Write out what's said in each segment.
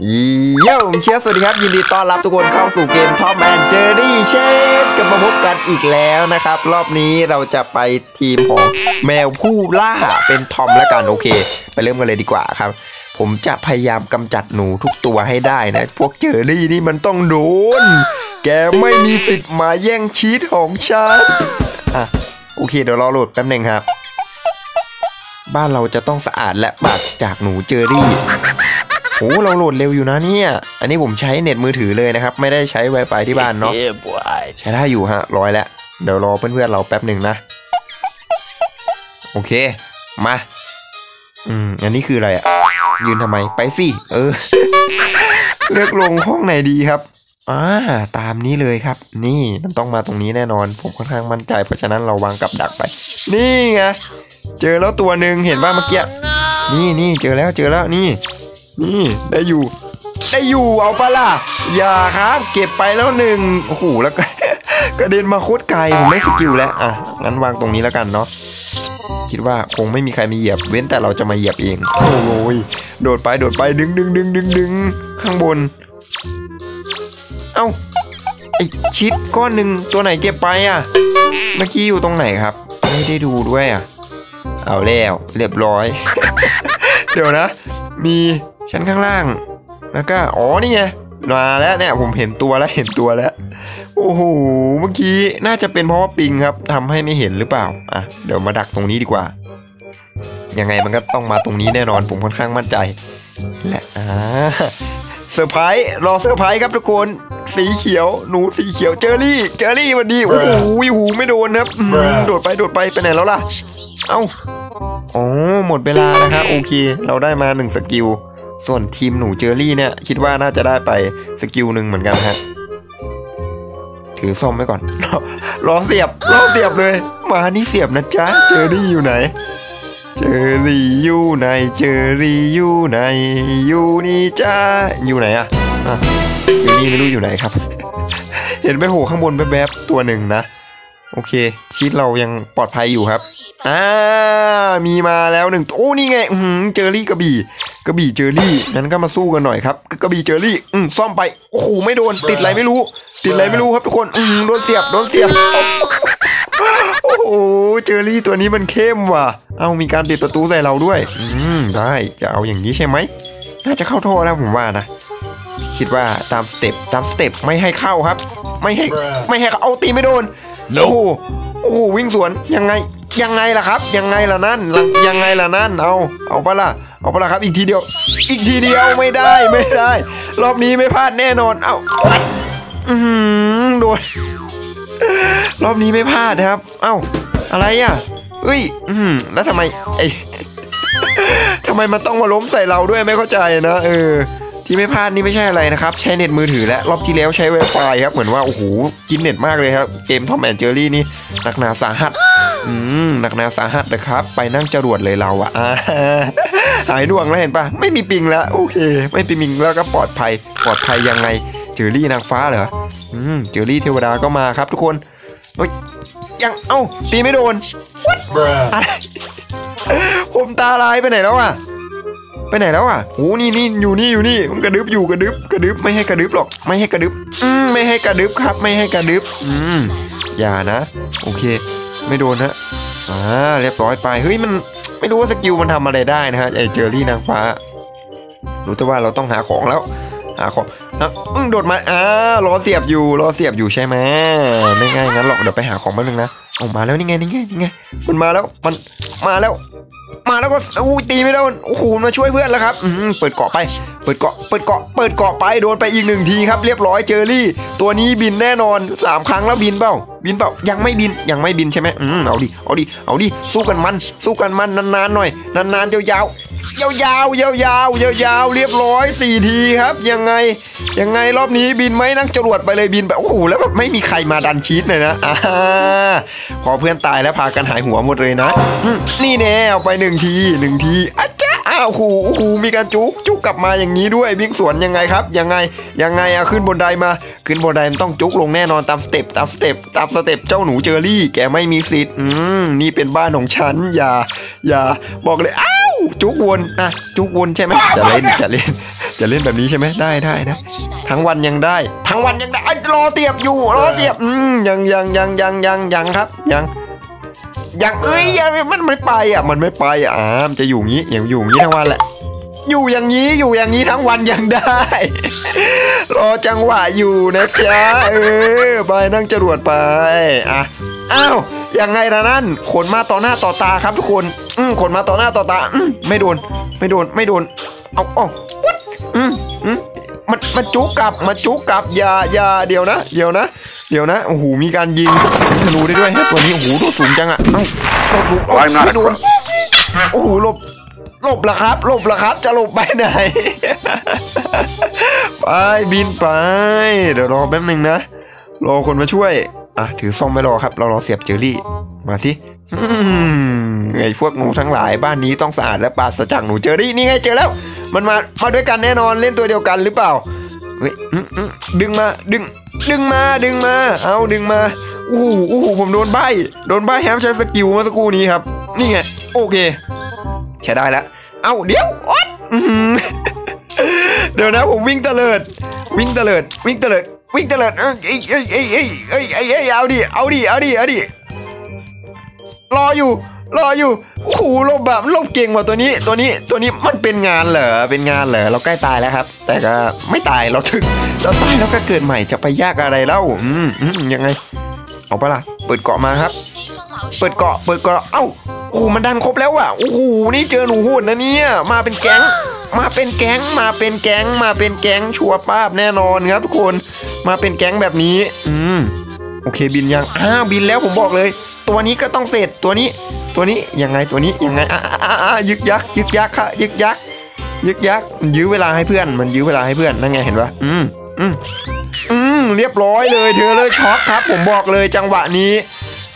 เย้ผมเชียร์สวัสดีครับ ยินดีต้อนรับทุกคนเข้าสู่เกม Tom and Jerry เชฟกลับมาพบกันอีกแล้วนะครับ รอบนี้เราจะไปทีมของแมวผู้ล่าเป็นทอมแล้วกันโอเค ไปเริ่มกันเลยดีกว่าครับ ผมจะพยายามกำจัดหนูทุกตัวให้ได้นะ พวกเจอรี่นี่มันต้องโดน แกไม่มีสิทธิ์มาแย่งชีสของฉันอะโอเคเดี๋ยวรอโหลดแป๊บหนึงครับ บ้านเราจะต้องสะอาดและปราศจากหนูเจอรี่ โอ้เราโหลดเร็วอยู่นะเนี่ย อันนี้ผมใช้เน็ตมือถือเลยนะครับ ไม่ได้ใช้ Wi-Fi ที่บ้านเนาะ Yeah, boy. ใช้ได้อยู่ฮะร้อยแล้ว เดี๋ยวรอเพื่อนๆเราแป๊บหนึ่งนะ โอเค มา อืม อันนี้คืออะไรอะยืนทำไมไปสิเออ เลือกลงห้องไหนดีครับอ่าตามนี้เลยครับ นี่มันต้องมาตรงนี้แน่นอน ผมค่อนข้างมั่นใจ เพราะฉะนั้นเราวางกับดักไป นี่ไงเจอแล้วตัวหนึ่งเห็นป่ะเมื่อกี้นี่นี่เจอแล้วเจอแล้วนี่ นี่ได้อยู่ ได้อยู่เอาปะล่ะอย่าครับ เก็บไปแล้วหนึ่งโอ้โหแล้วก็กระเด็นมาโคตรไกลผมไม่สกิลแล้วอะงั้นวางตรงนี้แล้วกันเนาะคิดว่าคงไม่มีใครมาเหยียบ เว้นแต่เราจะมาเหยียบเองโอ้ยโดดไปโดดไปดึงดึงดึงดึงดึงข้างบน เอ้าไอชิดก้อนหนึ่งตัวไหนเก็บไปอะ เมื่อกี้อยู่ตรงไหนครับ ไม่ได้ดูด้วยอะ เอาแล้วเรียบร้อย เดี๋ยวนะ มี ชั้นข้างล่าง แล้วก็อ๋อนี่ไงมาแล้วเนี่ยผมเห็นตัวแล้วเห็นตัวแล้ว โอ้โหเมื่อกี้น่าจะเป็นเพราะว่าปิงครับทำให้ไม่เห็นหรือเปล่าอะเดี๋ยวมาดักตรงนี้ดีกว่า ยังไงมันก็ต้องมาตรงนี้แน่นอนผมค่อนข้างมั่นใจ และอ่าเซอร์ไพรส์รอเซอร์ไพรส์ครับทุกคนสีเขียวหนูสีเขียวเจอรี่ เจอรี่วันดีโอ้โหหูไม่โดนครับอืมโดดไปโดดไปไปไหนแล้วล่ะ เอ้าอ๋อหมดเวลานะฮะโอเค เราได้มาหนึ่ง skill ส่วนทีมหนูเจอรี่เนี่ย คิดว่าน่าจะได้ไป skill หนึ่งเหมือนกันฮะถือส้มไว้ก่อนรอรอเสียบ รอเสียบเลย มานี่เสียบนะจ๊ะ เจอรี่อยู่ไหน เจอรี่อยู่ไหน เจอรี่อยู่ไหน อยู่นี่จ้าอยู่ไหนอะอะอยู่นี่ไม่รู้อยู่ไหนครับ เห็นไปโผล่ข้างบนแวบๆตัวหนึ่งนะ โอเคชีตเรายังปลอดภัยอยู่ครับ อ่า มีมาแล้วหนึ่ง โอ้ นี่ไง เจอรี่กระบี่ กระบี่เจอรี่งั้นก็มาสู้กันหน่อยครับกระบี่เจอรี่อืมซ่อมไปโอ้โหไม่โดนติดอะไรไม่รู้ ติดอะไรไม่รู้ครับทุกคนอืมโดนเสียบโดนเสียบโอ้โหเจอรี่ตัวนี้มันเข้มว่ะ เอามีการปิดประตูใส่เราด้วย อืมได้จะเอาอย่างนี้ใช่ไหมน่าจะเข้าโทษนะผมว่านะคิดว่าตามสเต็ปตามสเต็ปไม่ให้เข้าครับ ไม่ให้ไม่ให้เขาเอาตีไม่โดนโอ้โหโอ้โหวิ่งสวนยังไง ยังไงล่ะครับ ยังไงล่ะนั่นยังไงล่ะนั่นเอาเอาปะล่ะเอาปะล่ะครับ อีกทีเดียว อีกทีเดียวไม่ได้ไม่ได้ รอบนี้ไม่พลาดแน่นอนเอาอือหือโดนรอบนี้ไม่พลาดนะครับ เอ้าอะไรอะเฮ้ยอืมแล้วทำไมไอ้ทำไมมันต้องมาล้มใส่เราด้วยไม่เข้าใจนะเออที่ไม่พลาดนี่ไม่ใช่อะไรนะครับ ใช้เน็ตมือถือและรอบที่แล้วใช้ Wi-Fi ครับ เหมือนว่า โอ้โห กินเน็ตมากเลยครับ เกมทอมแอนเจอรี่นี่หนักหนาสาหัส อืมหนักหนาสาหัสนะครับ ไปนั่งจรวดเลยเราอะอ่าหายดวงแล้วเห็นปะไม่มีปิงแล้วโอเค ไม่มีปิงแล้วก็ปลอดภัย ปลอดภัยยังไงเจอรี่นางฟ้าเหรออืมเจอรี่เทวดาก็มาครับทุกคนเฮ้ยยังเอ้าตีไม่โดนอะไรผมตาลายไปไหนแล้วอะไปไหนแล้วอะโอ้นี่นี่อยู่นี่อยู่นี่มันกระดึบอยู่กระดึบกระดึบไม่ให้กระดึบหรอก ไม่ให้กระดึบอืมไม่ให้กระดึบครับ ไม่ให้กระดึบอืมอย่านะ โอเค ไม่โดนนะอ่าเรียบร้อยไปเฮ้ยมันไม่รู้ว่า skill มันทำอะไรได้นะฮะไอเจอรี่นางฟ้า รู้แต่ว่าเราต้องหาของแล้ว หาของอึ้งโดดมาอ่ารอเสียบอยู่รอเสียบอยู่ใช่ไหมไม่ง่ายงั้นหรอกเดี๋ยวไปหาของแป๊บนึงนะออกมาแล้วนี่ไงนี่ไงนี่ไงมันมาแล้วมันมาแล้ว มาแล้วก็อู้ตีไม่โดนโอ้โหมาช่วยเพื่อนแล้วครับอืมเปิดเกราะไป เปิดเกราะ เปิดเกราะ เปิดเกราะไปโดนไปอีกหนึ่งทีครับ เรียบร้อยเจอรี่ ตัวนี้บินแน่นอนสามครั้งแล้วบินเปล่า บินเปล่ายังไม่บินยังไม่บินใช่ไหมอืมเอาดิเอาดิเอาดิสู้กันมันสู้กันมันนานๆหน่อยนานๆยาวๆยาวๆยาวๆยาวๆยาวเรียบร้อยสี่ทีครับ ยังไงยังไงรอบนี้บินไหมนั่งจรวดไปเลยบินไปโอ้โหแล้วแบบไม่มีใครมาดันชีตเลยนะอ่าพอเพื่อนตายแล้วพากันหายหัวหมดเลยนะนี่แน่เอาไปหนึ่งทีหนึ่งทีอาจ้าอ้าวโอ้โหโอ้โหมีการจุกจุกกลับมาอย่างนี้ด้วยวิ่งสวนยังไงครับยังไงยังไงเอาขึ้นบันไดมา ขึ้นบันไดมันต้องจุกลงแน่นอนตาม step ตาม step ตาม step เจ้าหนูเจอรี่ แกไม่มีสิทธิ์อืมนี่เป็นบ้านของฉันอย่าอย่าบอกเลยอ้าวจุกวนนะจุกวนใช่ไหมจะเล่นจะเล่นจะเล่นแบบนี้ใช่ไหมได้ได้นะ ทั้งวันยังได้ ทั้งวันยังได้รอเสียบอยู่รอเสียบอืมยังยังยังยังยังยังครับยัง ยังเอ้ยยังมันไม่ไปอะ มันไม่ไปอะอ่ามจะอยู่งี้อย่างอยู่งี้ทั้งวันแหละ อยู่อย่างนี้อยู่อย่างนี้ทั้งวันยังได้ รอจังหวะอยู่นะจ๊ะเออไปนั่งจรวดไปอะอ้าวยังไงล่ะนั่นขนมาต่อหน้าต่อตาครับทุกคนอืมขนมาต่อหน้าต่อตาอืมไม่โดน ไม่โดนไม่โดนเอาเอาวัดอืม มมันมันจุกกลับมาจุกกลับอย่าอย่าเดี๋ยวนะ เดี๋ยวนะ เดี๋ยวนะโอ้โหมีการยิงธนูได้ด้วยฮะตัวนี้โอ้โหโดดสูงจังอะเอ้าหลบหลบ I'm not ไม่โดนโอ้โหหลบหลบละครับหลบละครับจะหลบไปไหน ไปบินไป เดี๋ยวรอแป๊บหนึ่งนะรอคนมาช่วย อะถือซ่อมไม่รอครับ เรารอเสียบเจอรี่ มาสิอืมไอ้พวกหนูทั้งหลายบ้านนี้ต้องสะอาดและปราศจากหนูเจอรี่นี่ไงเจอแล้ว มันมามาด้วยกันแน่นอนเล่นตัวเดียวกันหรือเปล่าดึงมาดึง ดึงมาดึงมา เอาดึงมาโอู้หูอู้หผมโดนใบโดนใบแฮมใช้ skill มาสักครู่นี้ครับ นี่ไงโอเค ใช้ได้แล้วเอาเดี๋ยวอดเดี๋ยวนะผมวิ่งเตลิด วิ่งเตลิด วิ่งเตลิด วิ่งเตลิดเอ้ยเอ้ยเอ้ยเอ้ยเอ้ยเอ้ยเอาดิเอาดิเอาดิเอาดิรออยู่ รออยู่โอ้โหหลบแบบหลบเก่งกว่าตัวนี้ ตัวนี้ตัวนี้มันเป็นงานเหรอเป็นงานเหรอเราใกล้ตายแล้วครับ แต่ก็ไม่ตายเราถึงเราตายแล้วก็เกิดใหม่จะไปยากอะไรเล่าอืมอืมยังไง เอาปล่ะเปิดเกาะมาครับ เปิดเกาะเปิดเกาะเอ้าโอ้โหมันดันครบแล้วอะโอ้โหนี่เจอหนูโหดนะเนี่ยมาเป็นแก๊งมาเป็นแก๊งมาเป็นแก๊งมาเป็นแก๊งชัวร์ป้าบแน่นอนครับทุกคนมาเป็นแก๊งแบบนี้ อืมโอเคบินยังอ้าวบินแล้วผมบอกเลย ตัวนี้ก็ต้องเสร็จตัวนี้ ตัวนี้ยังไงตัวนี้ยังไงอ่าอ่าอ่ายึกยักยึกยักค่ะยึกยักยึกยักมันยื้อเวลาให้เพื่อน มันยื้อเวลาให้เพื่อนนั่นไงเห็นปะอืมอืมอืมเรียบร้อยเลยเธอเลยช็อกครับ ผมบอกเลยจังหวะนี้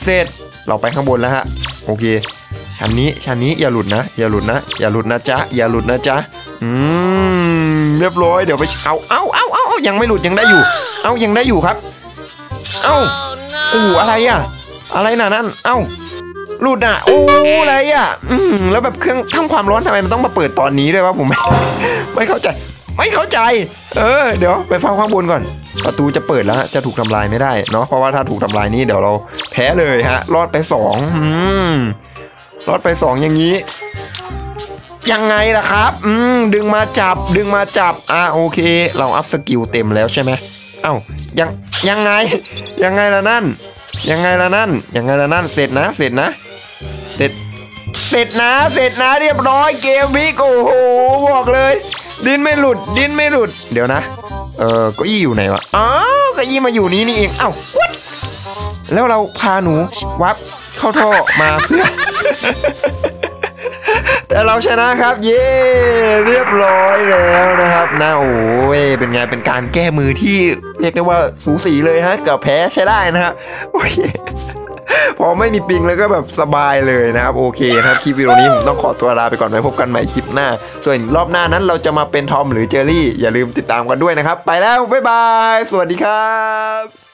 เสร็จเราไปข้างบนแล้วฮะโอเคชั้นนี้ชั้นนี้อย่าหลุดนะ อย่าหลุดนะอย่าหลุดนะจ๊ะอย่าหลุดนะจ๊ะอืมเรียบร้อยเดี๋ยวไปเอาเอาเอาเอาเอายังไม่หลุดยังได้อยู่ เอายังได้อยู่ครับ เอ้าโอ้อะไรอะ อะไรน่ะนั่น เอ้า หลุดอะโอ้อะไรอะแล้วแบบเครื่องทำความร้อนทำไมมันต้องมาเปิดตอนนี้ด้วยวะผมไม่ไม่เข้าใจ ไม่เข้าใจ เออ เดี๋ยวไปฟังข้างบนก่อน ประตูจะเปิดแล้วจะถูกทำลายไม่ได้เนาะเพราะว่าถ้าถูกทำลายนี้เดี๋ยวเราแพ้เลยฮะ รอดไปสองอืมรอดไปสองอย่างนี้ยังไงล่ะครับ อืม ดึงมาจับ ดึงมาจับ อะโอเค เรา up skill เต็มแล้วใช่ไหมเอ้า ยัง ยังไง ยังไงล่ะนั่น ยังไงล่ะนั่น ยังไงล่ะนั่น เสร็จนะ เสร็จนะ เสร็จเสร็จนะเสร็จนะเรียบร้อยเกมวิกโอ้โหบอกเลย ดิ้นไม่หลุดดิ้นไม่หลุด เดี๋ยวนะ เออเก็อี้อยู่ไหนวะอ๋อเก็อี้มาอยู่นี้นี่เองเอ้า what แล้วเราพาหนูวับเข้าท่อมาเพื่อแต่เราชนะครับ เย้เรียบร้อยแล้วนะครับนะโอ้ยเป็นไงเป็นการแก้มือที่เรียกได้ว่าสูสีเลยฮะกับแพ้ใช้ได้นะฮะโอเค พอไม่มีปิงแล้วก็แบบสบายเลยนะครับ โอเคนะครับคลิปวิดีโอนี้ผมต้องขอตัวลาไปก่อนไว้พบกันใหม่คลิปหน้า ส่วนรอบหน้านั้นเราจะมาเป็นทอมหรือเจอรี่ อย่าลืมติดตามกันด้วยนะครับ ไปแล้วบ๊ายบาย สวัสดีครับ